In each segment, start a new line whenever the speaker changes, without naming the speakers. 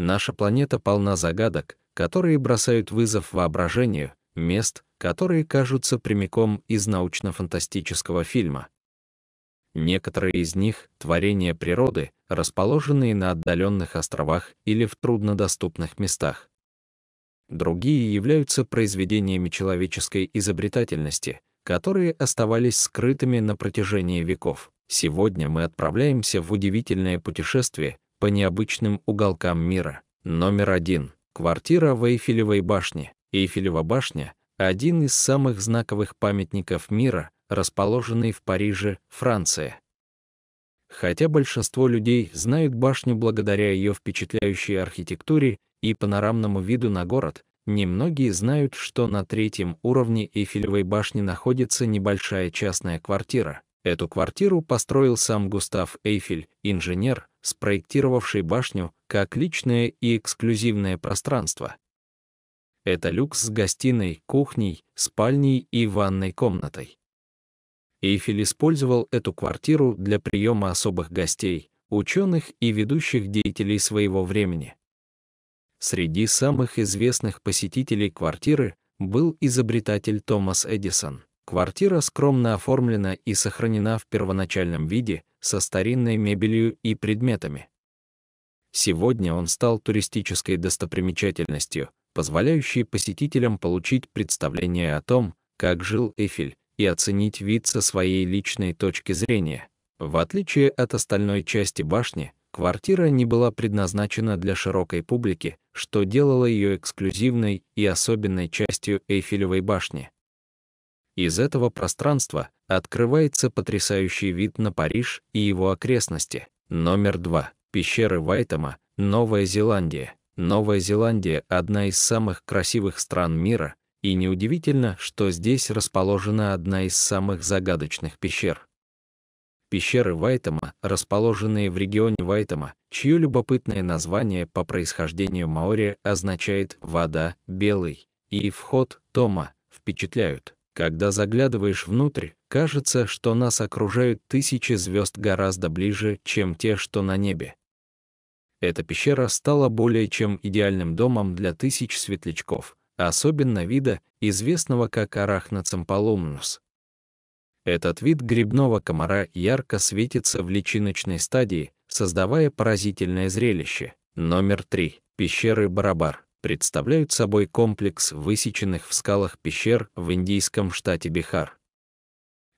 Наша планета полна загадок, которые бросают вызов воображению, мест, которые кажутся прямиком из научно-фантастического фильма. Некоторые из них — творения природы, расположенные на отдаленных островах или в труднодоступных местах. Другие являются произведениями человеческой изобретательности, которые оставались скрытыми на протяжении веков. Сегодня мы отправляемся в удивительное путешествие по необычным уголкам мира. Номер один. Квартира в Эйфелевой башне. Эйфелева башня — один из самых знаковых памятников мира, расположенный в Париже, Франция. Хотя большинство людей знают башню благодаря ее впечатляющей архитектуре и панорамному виду на город, немногие знают, что на третьем уровне Эйфелевой башни находится небольшая частная квартира. Эту квартиру построил сам Густав Эйфель, инженер, спроектировавший башню как личное и эксклюзивное пространство. Это люкс с гостиной, кухней, спальней и ванной комнатой. Эйфель использовал эту квартиру для приема особых гостей, ученых и ведущих деятелей своего времени. Среди самых известных посетителей квартиры был изобретатель Томас Эдисон. Квартира скромно оформлена и сохранена в первоначальном виде, со старинной мебелью и предметами. Сегодня он стал туристической достопримечательностью, позволяющей посетителям получить представление о том, как жил Эйфель, и оценить вид со своей личной точки зрения. В отличие от остальной части башни, квартира не была предназначена для широкой публики, что делало ее эксклюзивной и особенной частью Эйфелевой башни. Из этого пространства открывается потрясающий вид на Париж и его окрестности. Номер два. Пещеры Вайтема, Новая Зеландия. Новая Зеландия — одна из самых красивых стран мира, и неудивительно, что здесь расположена одна из самых загадочных пещер. Пещеры Вайтема, расположенные в регионе Вайтема, чье любопытное название по происхождению маори означает «вода», «белый», и «вход», «тома», впечатляют. Когда заглядываешь внутрь, кажется, что нас окружают тысячи звезд гораздо ближе, чем те, что на небе. Эта пещера стала более чем идеальным домом для тысяч светлячков, особенно вида, известного как арахноцемполумнус. Этот вид грибного комара ярко светится в личиночной стадии, создавая поразительное зрелище. Номер 3. Пещеры Барабар представляют собой комплекс высеченных в скалах пещер в индийском штате Бихар.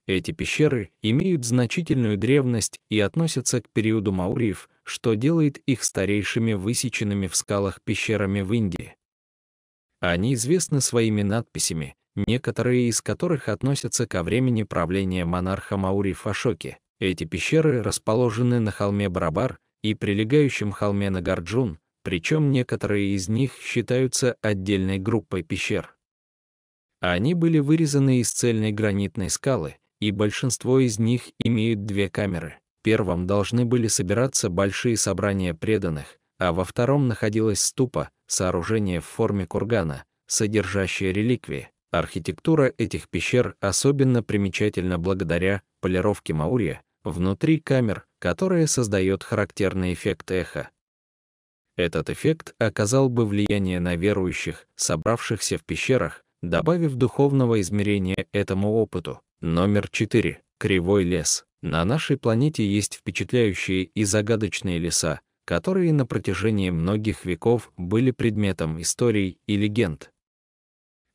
Эти пещеры имеют значительную древность и относятся к периоду мауриев, что делает их старейшими высеченными в скалах пещерами в Индии. Они известны своими надписями, некоторые из которых относятся ко времени правления монарха Маури Фашоки. Эти пещеры расположены на холме Барабар и прилегающем холме Нагарджун, причем некоторые из них считаются отдельной группой пещер. Они были вырезаны из цельной гранитной скалы, и большинство из них имеют две камеры. Первом должны были собираться большие собрания преданных, а во втором находилась ступа, сооружение в форме кургана, содержащее реликвии. Архитектура этих пещер особенно примечательна благодаря полировке маурия внутри камер, которая создает характерный эффект эха. Этот эффект оказал бы влияние на верующих, собравшихся в пещерах, добавив духовного измерения этому опыту. Номер 4. Кривой лес. На нашей планете есть впечатляющие и загадочные леса, которые на протяжении многих веков были предметом историй и легенд.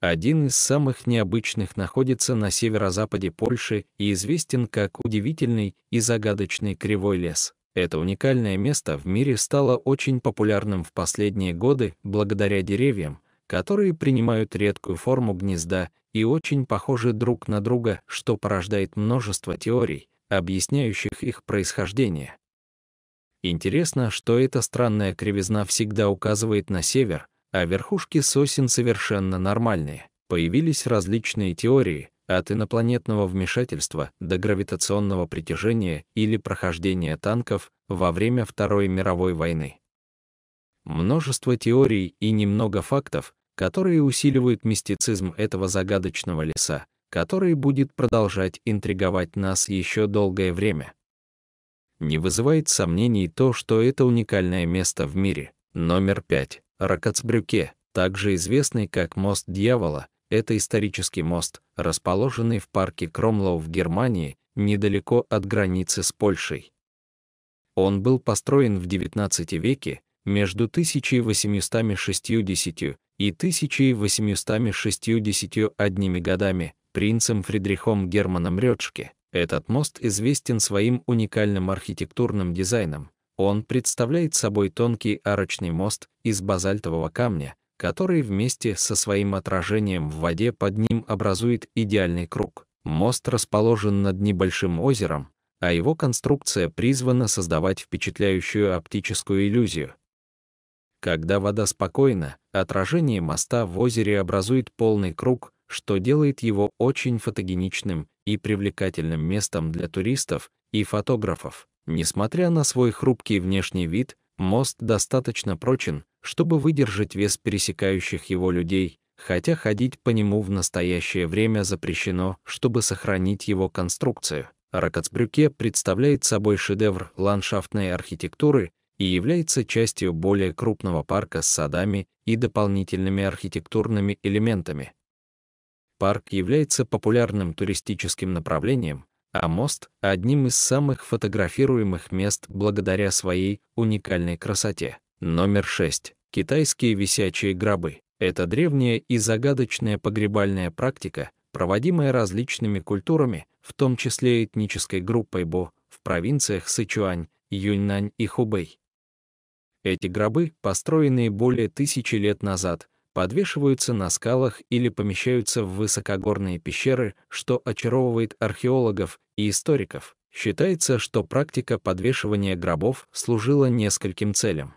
Один из самых необычных находится на северо-западе Польши и известен как удивительный и загадочный кривой лес. Это уникальное место в мире стало очень популярным в последние годы благодаря деревьям, которые принимают редкую форму гнезда и очень похожи друг на друга, что порождает множество теорий, объясняющих их происхождение. Интересно, что эта странная кривизна всегда указывает на север, а верхушки сосен совершенно нормальные. Появились различные теории, от инопланетного вмешательства до гравитационного притяжения или прохождения танков во время Второй мировой войны. Множество теорий и немного фактов, которые усиливают мистицизм этого загадочного леса, который будет продолжать интриговать нас еще долгое время. Не вызывает сомнений то, что это уникальное место в мире. Номер 5. Ракацбрюке, также известный как мост дьявола, это исторический мост, расположенный в парке Кромлоу в Германии, недалеко от границы с Польшей. Он был построен в XIX веке между 1860 и 1861 годами принцем Фридрихом Германом Рётшке. Этот мост известен своим уникальным архитектурным дизайном. Он представляет собой тонкий арочный мост из базальтового камня, который вместе со своим отражением в воде под ним образует идеальный круг. Мост расположен над небольшим озером, а его конструкция призвана создавать впечатляющую оптическую иллюзию. Когда вода спокойна, отражение моста в озере образует полный круг, что делает его очень фотогеничным и привлекательным местом для туристов и фотографов. Несмотря на свой хрупкий внешний вид, мост достаточно прочен, чтобы выдержать вес пересекающих его людей, хотя ходить по нему в настоящее время запрещено, чтобы сохранить его конструкцию. Ракацбрюке представляет собой шедевр ландшафтной архитектуры и является частью более крупного парка с садами и дополнительными архитектурными элементами. Парк является популярным туристическим направлением, а мост — одним из самых фотографируемых мест благодаря своей уникальной красоте. Номер 6. Китайские висячие гробы. Это древняя и загадочная погребальная практика, проводимая различными культурами, в том числе этнической группой Бо, в провинциях Сычуань, Юньнань и Хубэй. Эти гробы, построенные более тысячи лет назад, подвешиваются на скалах или помещаются в высокогорные пещеры, что очаровывает археологов и историков. Считается, что практика подвешивания гробов служила нескольким целям.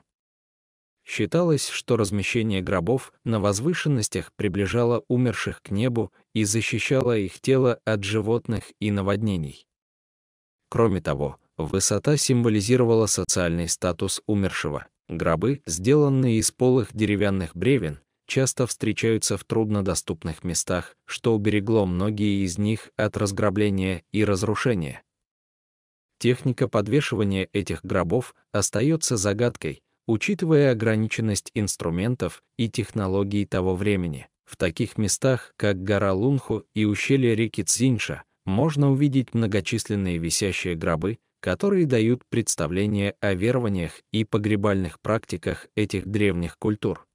Считалось, что размещение гробов на возвышенностях приближало умерших к небу и защищало их тело от животных и наводнений. Кроме того, высота символизировала социальный статус умершего. Гробы, сделанные из полых деревянных бревен, часто встречаются в труднодоступных местах, что уберегло многие из них от разграбления и разрушения. Техника подвешивания этих гробов остается загадкой, учитывая ограниченность инструментов и технологий того времени. В таких местах, как гора Лунху и ущелье реки Цзиньша, можно увидеть многочисленные висящие гробы, которые дают представление о верованиях и погребальных практиках этих древних культур.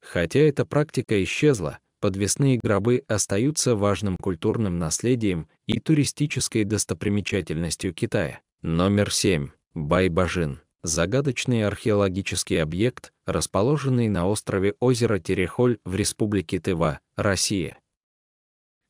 Хотя эта практика исчезла, подвесные гробы остаются важным культурным наследием и туристической достопримечательностью Китая. Номер 7. Байбажин. Загадочный археологический объект, расположенный на острове озера Терехоль в Республике Тыва, Россия.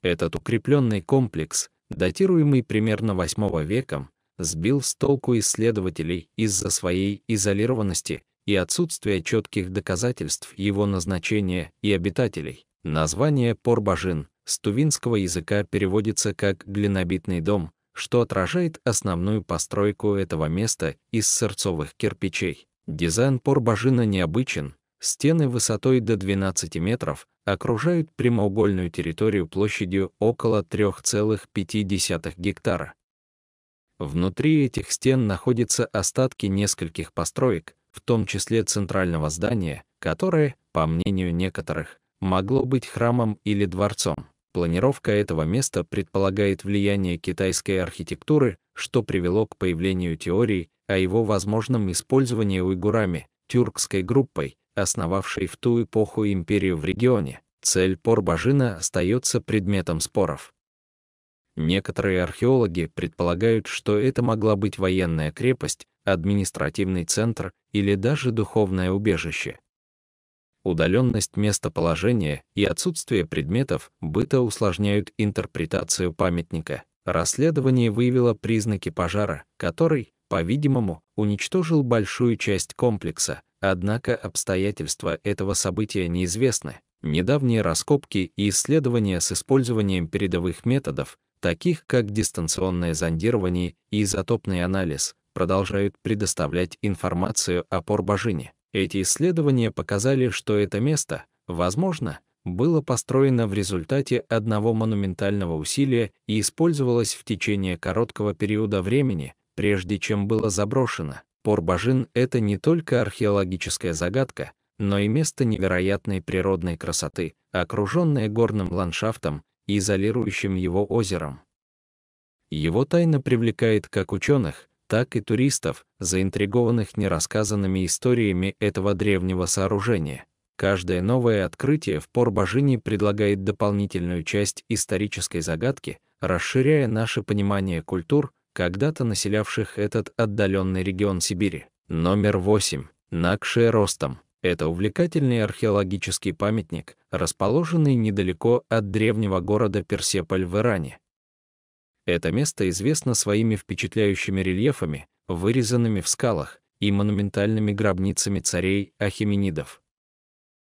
Этот укрепленный комплекс, датируемый примерно 8 веком, сбил с толку исследователей из-за своей изолированности и отсутствия четких доказательств его назначения и обитателей. Название Порбажин с тувинского языка переводится как «глинобитный дом», что отражает основную постройку этого места из сырцовых кирпичей. Дизайн Порбажина необычен, стены высотой до 12 метров окружают прямоугольную территорию площадью около 3,5 гектара. Внутри этих стен находятся остатки нескольких построек, в том числе центрального здания, которое, по мнению некоторых, могло быть храмом или дворцом. Планировка этого места предполагает влияние китайской архитектуры, что привело к появлению теорий о его возможном использовании уйгурами, тюркской группой, основавшей в ту эпоху империю в регионе. Цель Порбажина остается предметом споров. Некоторые археологи предполагают, что это могла быть военная крепость, административный центр или даже духовное убежище. Удаленность местоположения и отсутствие предметов быта усложняют интерпретацию памятника. Расследование выявило признаки пожара, который, по-видимому, уничтожил большую часть комплекса, однако обстоятельства этого события неизвестны. Недавние раскопки и исследования с использованием передовых методов, таких как дистанционное зондирование и изотопный анализ, продолжают предоставлять информацию о Порбажине. Эти исследования показали, что это место, возможно, было построено в результате одного монументального усилия и использовалось в течение короткого периода времени, прежде чем было заброшено. Порбажин — это не только археологическая загадка, но и место невероятной природной красоты, окруженное горным ландшафтом и изолирующим его озером. Его тайна привлекает как ученых, так и туристов, заинтригованных нерассказанными историями этого древнего сооружения. Каждое новое открытие в Порбажине предлагает дополнительную часть исторической загадки, расширяя наше понимание культур, когда-то населявших этот отдаленный регион Сибири. Номер 8. Накше ростом. Это увлекательный археологический памятник, расположенный недалеко от древнего города Персеполь в Иране. Это место известно своими впечатляющими рельефами, вырезанными в скалах, и монументальными гробницами царей Ахименидов.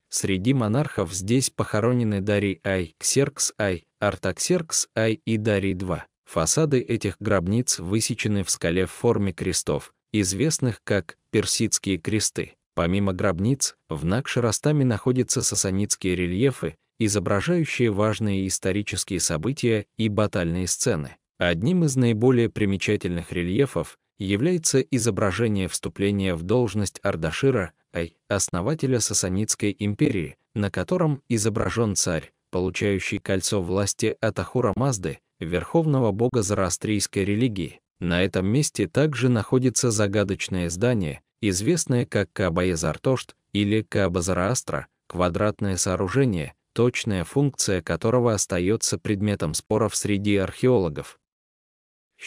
Среди монархов здесь похоронены Дарий Ай, Ксеркс Ай, Артаксеркс Ай и Дарий II. Фасады этих гробниц высечены в скале в форме крестов, известных как персидские кресты. Помимо гробниц, в Накшарастаме находятся сасанитские рельефы, изображающие важные исторические события и батальные сцены. Одним из наиболее примечательных рельефов является изображение вступления в должность Ардашира, Ай, основателя Сасанидской империи, на котором изображен царь, получающий кольцо власти от Ахура Мазды, верховного бога зороастрийской религии. На этом месте также находится загадочное здание, известное как Каба-Езартошт или Каба-Зараастра, квадратное сооружение, точная функция которого остается предметом споров среди археологов.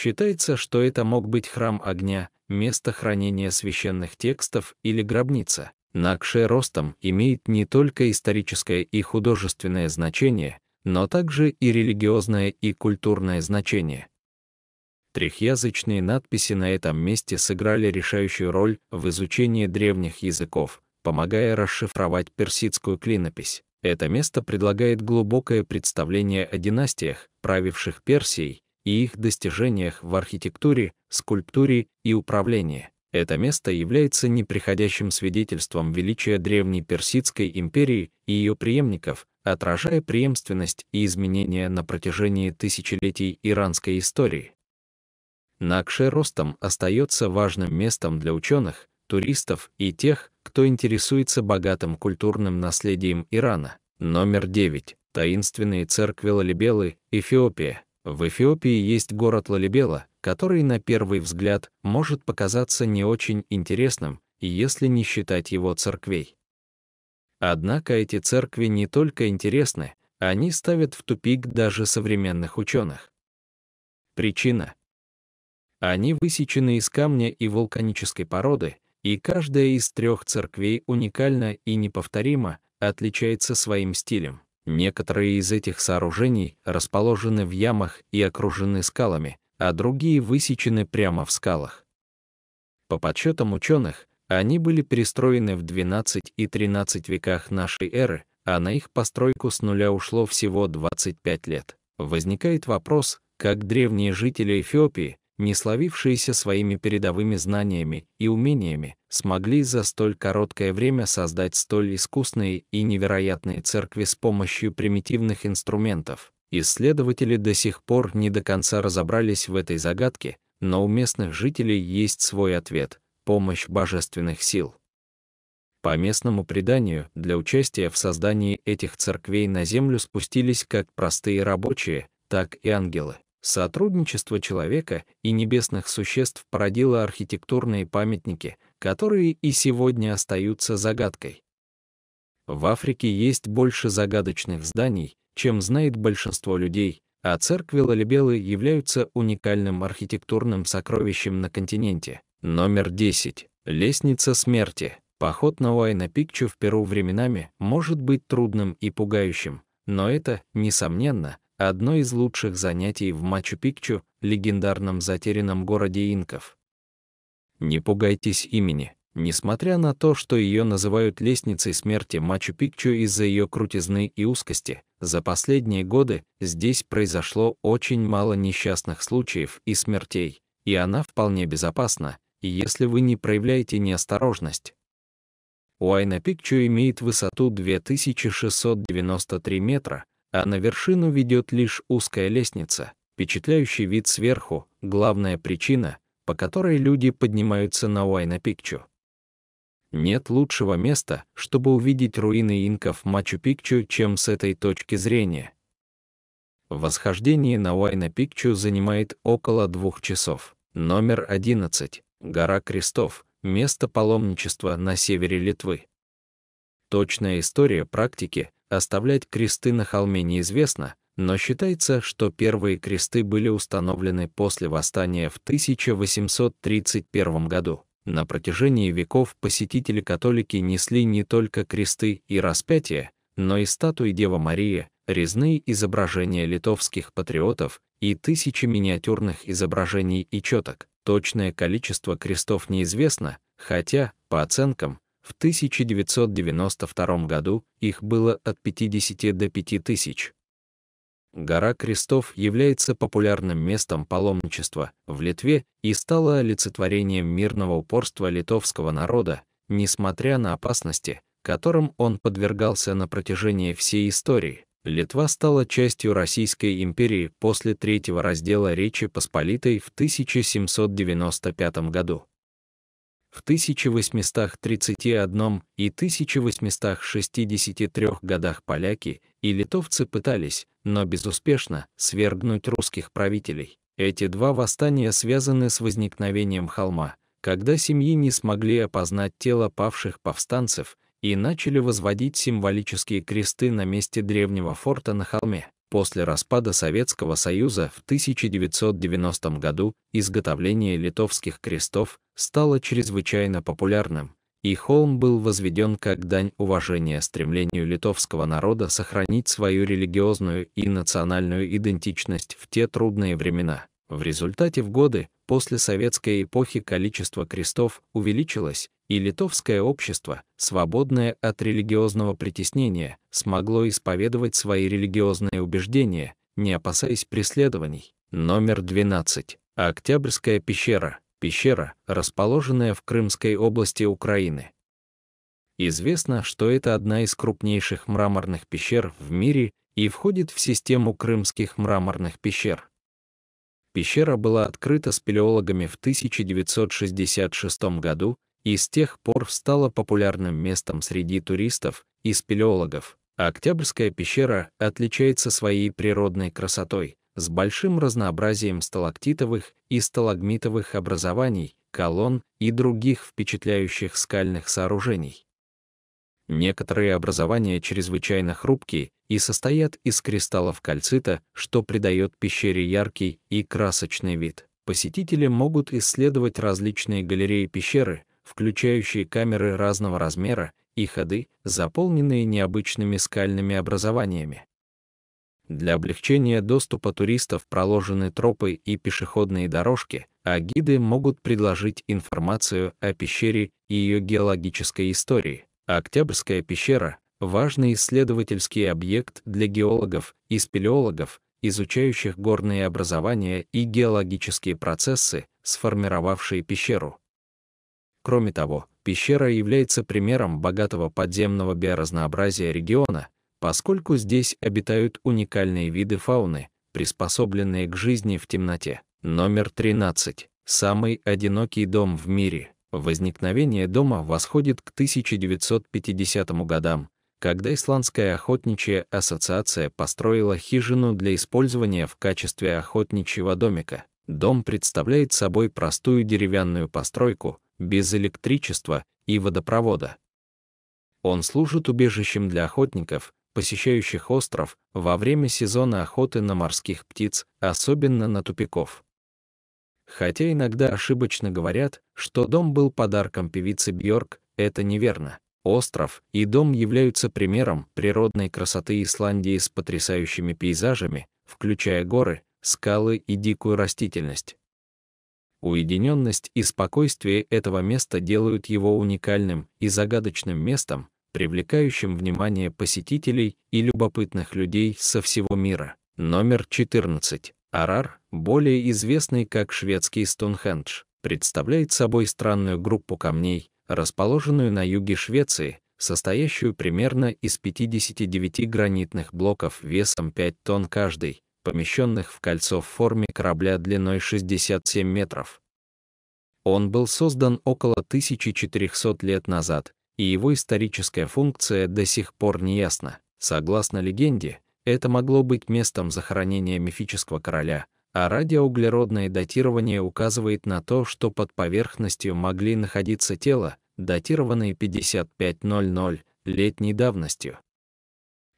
Считается, что это мог быть храм огня, место хранения священных текстов или гробница. Накше ростом имеет не только историческое и художественное значение, но также и религиозное и культурное значение. Трехязычные надписи на этом месте сыграли решающую роль в изучении древних языков, помогая расшифровать персидскую клинопись. Это место предлагает глубокое представление о династиях, правивших Персией, и их достижениях в архитектуре, скульптуре и управлении. Это место является неприходящим свидетельством величия древней Персидской империи и ее преемников, отражая преемственность и изменения на протяжении тысячелетий иранской истории. Накше ростом остается важным местом для ученых, туристов и тех, кто интересуется богатым культурным наследием Ирана. Номер 9. Таинственные церкви Лалибелы, Эфиопия. В Эфиопии есть город Лалибела, который на первый взгляд может показаться не очень интересным, если не считать его церквей. Однако эти церкви не только интересны, они ставят в тупик даже современных ученых. Причина. Они высечены из камня и вулканической породы, и каждая из трех церквей уникальна и неповторима, отличается своим стилем. Некоторые из этих сооружений расположены в ямах и окружены скалами, а другие высечены прямо в скалах. По подсчетам ученых, они были перестроены в 12 и 13 веках нашей эры, а на их постройку с нуля ушло всего 25 лет. Возникает вопрос, как древние жители Эфиопии, не славившиеся своими передовыми знаниями и умениями, смогли за столь короткое время создать столь искусные и невероятные церкви с помощью примитивных инструментов. Исследователи до сих пор не до конца разобрались в этой загадке, но у местных жителей есть свой ответ — помощь божественных сил. По местному преданию, для участия в создании этих церквей на землю спустились как простые рабочие, так и ангелы. Сотрудничество человека и небесных существ породило архитектурные памятники, которые и сегодня остаются загадкой. В Африке есть больше загадочных зданий, чем знает большинство людей, а церкви Лалибелы являются уникальным архитектурным сокровищем на континенте. Номер 10. Лестница смерти. Поход на Уайна-Пикчу в Перу временами может быть трудным и пугающим, но это, несомненно, одно из лучших занятий в Мачу-Пикчу, легендарном затерянном городе инков. Не пугайтесь имени. Несмотря на то, что ее называют лестницей смерти Мачу-Пикчу из-за ее крутизны и узкости, за последние годы здесь произошло очень мало несчастных случаев и смертей, и она вполне безопасна, если вы не проявляете неосторожность. Уайна-Пикчу имеет высоту 2693 метра, а на вершину ведет лишь узкая лестница, впечатляющий вид сверху, главная причина, по которой люди поднимаются на Уайна-Пикчу. Нет лучшего места, чтобы увидеть руины инков Мачу-Пикчу, чем с этой точки зрения. Восхождение на Уайна-Пикчу занимает около двух часов. Номер 11. Гора Крестов. Место паломничества на севере Литвы. Точная история практики оставлять кресты на холме неизвестна, но считается, что первые кресты были установлены после восстания в 1831 году. На протяжении веков посетители-католики несли не только кресты и распятия, но и статуи Дева Марии, резные изображения литовских патриотов и тысячи миниатюрных изображений и четок. Точное количество крестов неизвестно, хотя, по оценкам, в 1992 году их было от 50 до 5000. Гора Крестов является популярным местом паломничества в Литве и стала олицетворением мирного упорства литовского народа, несмотря на опасности, которым он подвергался на протяжении всей истории. Литва стала частью Российской империи после Третьего раздела Речи Посполитой в 1795 году. В 1831 и 1863 годах поляки и литовцы пытались, но безуспешно, свергнуть русских правителей. Эти два восстания связаны с возникновением холма, когда семьи не смогли опознать тело павших повстанцев и начали возводить символические кресты на месте древнего форта на холме. После распада Советского Союза в 1990 году изготовление литовских крестов стало чрезвычайно популярным, и холм был возведен как дань уважения стремлению литовского народа сохранить свою религиозную и национальную идентичность в те трудные времена. В результате в годы после советской эпохи количество крестов увеличилось, и литовское общество, свободное от религиозного притеснения, смогло исповедовать свои религиозные убеждения, не опасаясь преследований. Номер 12. Октябрьская пещера. Пещера, расположенная в Крымской области Украины. Известно, что это одна из крупнейших мраморных пещер в мире и входит в систему крымских мраморных пещер. Пещера была открыта спелеологами в 1966 году и с тех пор стала популярным местом среди туристов и спелеологов. Октябрьская пещера отличается своей природной красотой, с большим разнообразием сталактитовых и сталагмитовых образований, колонн и других впечатляющих скальных сооружений. Некоторые образования чрезвычайно хрупкие и состоят из кристаллов кальцита, что придает пещере яркий и красочный вид. Посетители могут исследовать различные галереи пещеры, включающие камеры разного размера и ходы, заполненные необычными скальными образованиями. Для облегчения доступа туристов проложены тропы и пешеходные дорожки, а гиды могут предложить информацию о пещере и ее геологической истории. Октябрьская пещера — важный исследовательский объект для геологов и спелеологов, изучающих горные образования и геологические процессы, сформировавшие пещеру. Кроме того, пещера является примером богатого подземного биоразнообразия региона, поскольку здесь обитают уникальные виды фауны, приспособленные к жизни в темноте. Номер 13. Самый одинокий дом в мире. Возникновение дома восходит к 1950 годам, когда Исландская охотничья ассоциация построила хижину для использования в качестве охотничьего домика. Дом представляет собой простую деревянную постройку, без электричества и водопровода. Он служит убежищем для охотников, посещающих остров во время сезона охоты на морских птиц, особенно на тупиков. Хотя иногда ошибочно говорят, что дом был подарком певицы Бьорк, это неверно. Остров и дом являются примером природной красоты Исландии с потрясающими пейзажами, включая горы, скалы и дикую растительность. Уединенность и спокойствие этого места делают его уникальным и загадочным местом, привлекающим внимание посетителей и любопытных людей со всего мира. Номер 14. Арар, более известный как шведский Стоунхендж, представляет собой странную группу камней, расположенную на юге Швеции, состоящую примерно из 59 гранитных блоков весом 5 тонн каждый, помещенных в кольцо в форме корабля длиной 67 метров. Он был создан около 1400 лет назад, и его историческая функция до сих пор не ясна. Согласно легенде, это могло быть местом захоронения мифического короля, а радиоуглеродное датирование указывает на то, что под поверхностью могли находиться тела, датированные 5500 летней давностью.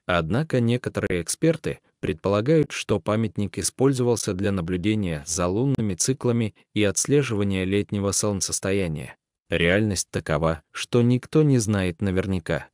Однако некоторые эксперты предполагают, что памятник использовался для наблюдения за лунными циклами и отслеживания летнего солнцестояния. Реальность такова, что никто не знает наверняка.